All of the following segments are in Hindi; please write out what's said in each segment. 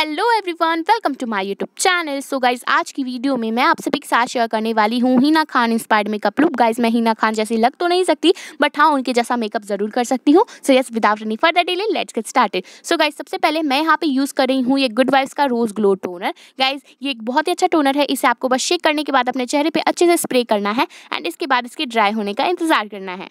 Hello everyone welcome to my YouTube channel so guys आज की वीडियो में मैं आप सभी के साथ शेयर करने वाली हूँ Hina Khan inspired makeup look guys मैं हिना खान जैसी लग तो नहीं सकती बट हाँ उनके जैसा मेकअप ज़रूर कर सकती हूँ। So yes without any further delay let's get started so guys सबसे पहले मैं यहाँ पे यूज़ कर रही हूँ ये गुड वाइब्स का रोज ग्लो टोनर गाइज़ ये एक बहुत ही अच्छा टोनर है, इसे आपको बस शेक करने के बाद अपने चेहरे पर अच्छे से स्प्रे करना है एंड इसके बाद इसके ड्राई होने का इंतज़ार करना है।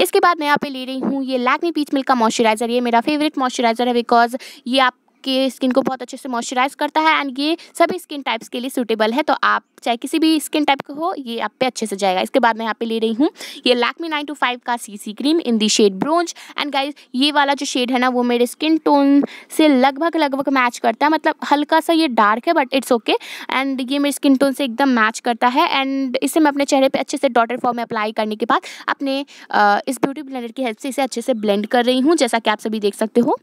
इसके बाद मैं यहाँ पे ले रही हूँ ये लैकमी पीच मिल्क का मॉइस्चराइज़र। ये मेरा फेवरेट मॉइस्चराइज़र है बिकॉज़ ये आप आपके स्किन को बहुत अच्छे से मॉइस्चराइज करता है एंड ये सभी स्किन टाइप्स के लिए सूटेबल है। तो आप चाहे किसी भी स्किन टाइप का हो, ये आप पे अच्छे से जाएगा। इसके बाद मैं यहाँ पे ले रही हूँ ये लैक्मी नाइन टू फाइव का C C cream in the shade bronze and guys ये वाला जो शेड है ना, वो मेरे स्किन टोन से लगभग लगभग मैच करता है। मतलब हल्का सा ये डार्क है बट इट्स ओके एंड ये मेरे स्किन टोन से एकदम मैच करता है। एंड इसे मैं अपने चेहरे पर अच्छे से डॉटर फॉर्म में अप्लाई करने के बाद अपने इस ब्यूटी ब्लेंडर की हेल्प से इसे अच्छे से ब्लेंड कर रही हूँ, जैसा कि आप सभी देख सकते हो।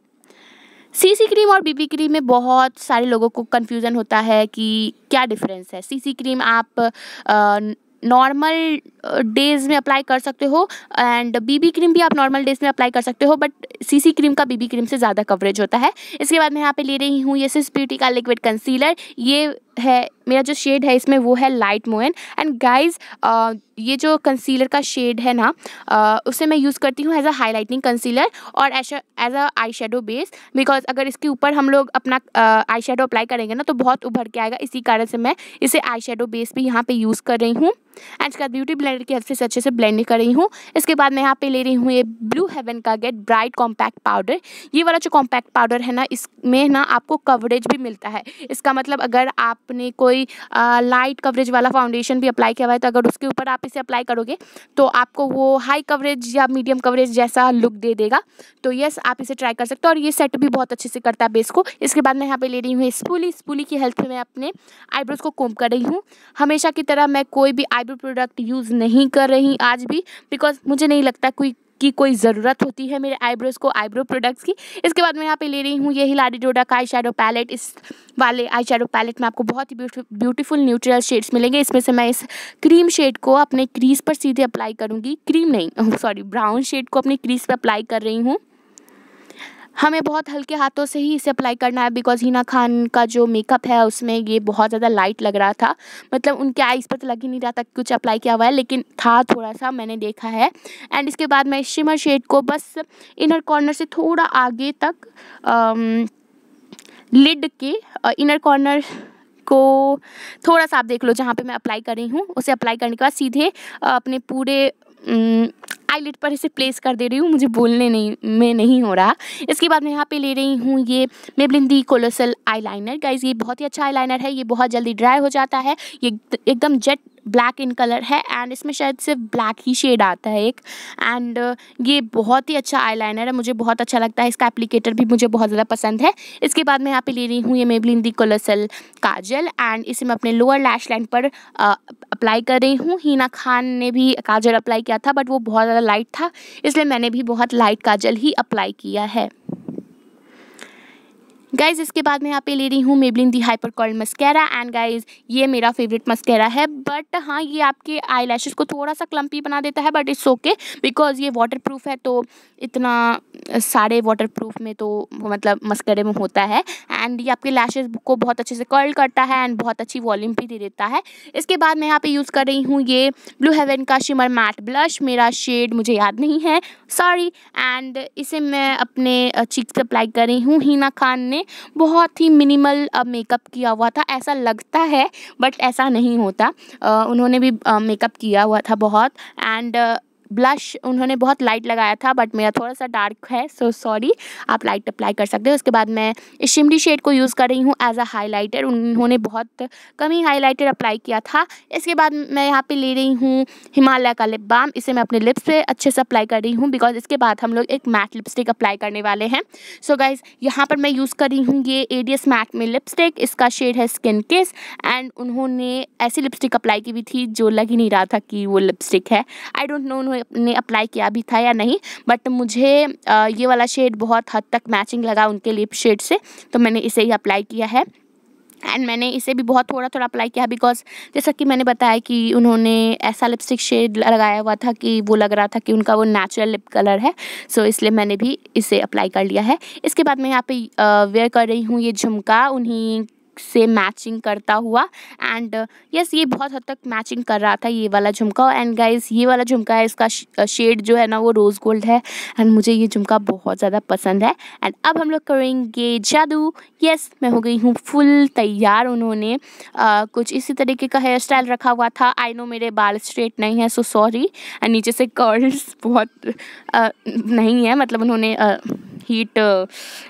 सीसी क्रीम और बीबी क्रीम में बहुत सारे लोगों को कन्फ्यूज़न होता है कि क्या डिफरेंस है। सीसी क्रीम आप नॉर्मल डेज़ में अप्लाई कर सकते हो एंड बीबी क्रीम भी आप नॉर्मल डेज़ में अप्लाई कर सकते हो बट सीसी क्रीम का बीबी क्रीम से ज़्यादा कवरेज होता है। इसके बाद मैं यहाँ पे ले रही हूँ, ये सिस ब्यूटी का लिक्विड कंसीलर ये है मेरा जो शेड है इसमें वो है लाइट मोइन एंड गाइज़ ये जो कंसीलर का शेड है ना uh, उसे मैं यूज़ करती हूँ एज अ हाईलाइटिंग कंसीलर और as a eye shadow base because अगर इसके ऊपर हम लोग अपना आई शेडो अप्लाई करेंगे ना तो बहुत उभर के आएगा। इसी कारण से मैं इसे आई शेडो बेस भी यहाँ पे यूज़ कर रही हूँ. एंड इसके बाद ब्यूटी ब्लेंडर की हेल्प से अच्छे से ब्लेंड कर रही हूँ. इसके बाद मैं यहाँ पे ले रही हूँ ये ब्लू हेवन का गेट ब्राइट कॉम्पैक्ट पाउडर ये वाला जो कॉम्पैक्ट पाउडर है ना इसमें ना आपको कवरेज भी मिलता है. इसका मतलब अगर आपने कोई लाइट कवरेज वाला फाउंडेशन भी अप्लाई किया हुआ है तो अगर उसके ऊपर आप इसे अप्लाई करोगे तो आपको वो हाई कवरेज या मीडियम कवरेज जैसा लुक दे देगा। तो यस आप इसे ट्राई कर सकते हो, और ये सेट भी बहुत अच्छे से करता है बेस को। इसके बाद मैं यहाँ पे ले रही हूँ स्पूली स्पूली की हेल्प से मैं अपने आईब्रोज को कोम कर रही हूँ। हमेशा की तरह मैं कोई भी आईब्रो प्रोडक्ट यूज़ नहीं कर रही आज भी बिकॉज़ मुझे नहीं लगता कोई की कोई ज़रूरत होती है मेरे आईब्रोज़ को आईब्रो प्रोडक्ट्स की। इसके बाद मैं यहाँ पे ले रही हूँ ये हिलाडी डोडा का आई शेडो पैलेट इस वाले आई शेडो पैलेट में आपको बहुत ही ब्यूटीफुल न्यूट्रल शेड्स मिलेंगे। इसमें से मैं इस क्रीम शेड को अपने क्रीज पर सीधे अप्लाई करूँगी। क्रीम नहीं सॉरी ब्राउन शेड को अपने क्रीज पर अप्लाई कर रही हूँ। हमें बहुत हल्के हाथों से ही इसे अप्लाई करना है बिकॉज़ हिना खान का जो मेकअप है उसमें ये बहुत ज़्यादा लाइट लग रहा था। मतलब उनके आइज़ पर तो लग ही नहीं रहा था कुछ अप्लाई किया हुआ है लेकिन था थोड़ा सा मैंने देखा है। एंड इसके बाद मैं शिमर शेड को बस इनर कॉर्नर से थोड़ा आगे तक आम, लिड के इनर कॉर्नर को थोड़ा सा आप देख लो जहाँ पे मैं अप्लाई कर रही हूँ। उसे अप्लाई करने के बाद सीधे अपने पूरे आईलिट पर इसे प्लेस कर दे रही हूँ, मुझे बोलने नहीं, में नहीं हो रहा। इसके बाद मैं यहाँ पे ले रही हूँ ये Maybelline the colossal eyeliner guys ये बहुत ही अच्छा आईलाइनर है, ये बहुत जल्दी ड्राई हो जाता है, ये एकदम जेट ब्लैक इन कलर है एंड इसमें शायद सिर्फ़ ब्लैक ही शेड आता है एक। एंड ये बहुत ही अच्छा आईलाइनर है, मुझे बहुत अच्छा लगता है, इसका एप्लीकेटर भी मुझे बहुत ज़्यादा पसंद है। इसके बाद मैं यहाँ पे ले रही हूँ, ये Maybelline the colossal kajal and इसे मैं अपने लोअर लैश लाइन पर अप्लाई कर रही हूँ। हीना खान ने भी काजल अप्लाई किया था बट वो बहुत ज़्यादा लाइट था, इसलिए मैंने भी बहुत लाइट काजल ही अप्लाई किया है। गाइज़ इसके बाद मैं यहाँ पे ले रही हूँ Maybelline the hyper curled mascara and guys ये मेरा फेवरेट मस्कैरा है बट हाँ ये आपके आई को थोड़ा सा क्लम्पी बना देता है बट इट्स ओके बिकॉज़ ये वाटर प्रूफ है तो इतना सारे वाटर प्रूफ में तो मतलब मस्करे में होता है एंड ये आपके लैशेज को बहुत अच्छे से कर्ल करता है एंड बहुत अच्छी वॉल्यूम भी दे देता है। इसके बाद मैं यहाँ पे यूज़ कर रही हूँ ये ब्लू हेवन का शिमर मैट ब्लश मेरा शेड मुझे याद नहीं है सॉरी एंड इसे मैं अपने चीक्स अप्लाई कर रही हूँ, हीना खान ने बहुत ही मिनिमल मेकअप किया हुआ था। ऐसा लगता है बट ऐसा नहीं होता। उन्होंने भी मेकअप किया हुआ था बहुत। एंड ब्लश उन्होंने बहुत लाइट लगाया था बट मेरा थोड़ा सा डार्क है सो so सॉरी आप लाइट अप्लाई कर सकते हो। उसके बाद मैं शिमडी शेड को यूज़ कर रही हूँ एज अ हाईलाइटर उन्होंने बहुत कम ही हाईलाइटर अप्लाई किया था। इसके बाद मैं यहाँ पे ले रही हूँ हिमालय का लिप बाम इसे मैं अपने लिप्स पे अच्छे से अप्लाई कर रही हूँ बिकॉज़ इसके बाद हम लोग एक मैट लिपस्टिक अप्लाई करने वाले हैं। सो गाइज़ यहाँ पर मैं यूज़ कर रही हूँ ये एडियस मैट में लिपस्टिक इसका शेड है स्किन किस एंड उन्होंने ऐसी लिपस्टिक अप्लाई की भी थी जो लग ही नहीं रहा था कि वो लिपस्टिक है। आई डोंट नो उन्होंने ने अप्लाई किया भी था या नहीं बट मुझे ये वाला शेड बहुत हद तक मैचिंग लगा उनके लिप शेड से तो मैंने इसे ही अप्लाई किया है। एंड मैंने इसे भी बहुत थोड़ा थोड़ा अप्लाई किया बिकॉज़ जैसा कि मैंने बताया कि उन्होंने ऐसा लिपस्टिक शेड लगाया हुआ था कि वो लग रहा था कि उनका वो नेचुरल लिप कलर है सो so, इसलिए मैंने भी इसे अप्लाई कर लिया है। इसके बाद मैं यहाँ पे वेयर कर रही हूँ ये झुमका उन्हीं से मैचिंग करता हुआ। एंड यस uh, ये बहुत हद तक मैचिंग कर रहा था ये वाला झुमका। एंड गाइस ये वाला झुमका है इसका शेड जो है ना वो रोज़ गोल्ड है। एंड मुझे ये झुमका बहुत ज़्यादा पसंद है। एंड अब हम लोग करेंगे जादू। यस yes, मैं हो गई हूँ फुल तैयार उन्होंने। Uh, कुछ इसी तरीके का हेयर स्टाइल रखा हुआ था। आई नो मेरे बाल स्ट्रेट नहीं है सो सॉरी एंड नीचे से कर्ल्स बहुत uh, नहीं है। मतलब उन्होंने uh, हीट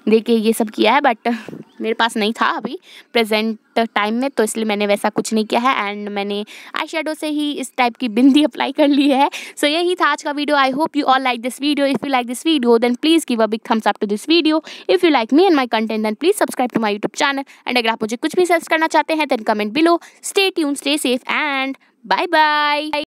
दे के ये सब किया है बट मेरे पास नहीं था अभी प्रेजेंट टाइम में तो इसलिए मैंने वैसा कुछ नहीं किया है एंड मैंने आई शेडो से ही इस टाइप की बिंदी अप्लाई कर ली है। सो so, यही था आज का video I hope you all like this video if you like this video then please give a big thumbs up to this video if you like me and my content then please subscribe to my YouTube channel and अगर आप मुझे कुछ भी सर्च करना चाहते हैं then comment below stay tune stay safe and bye bye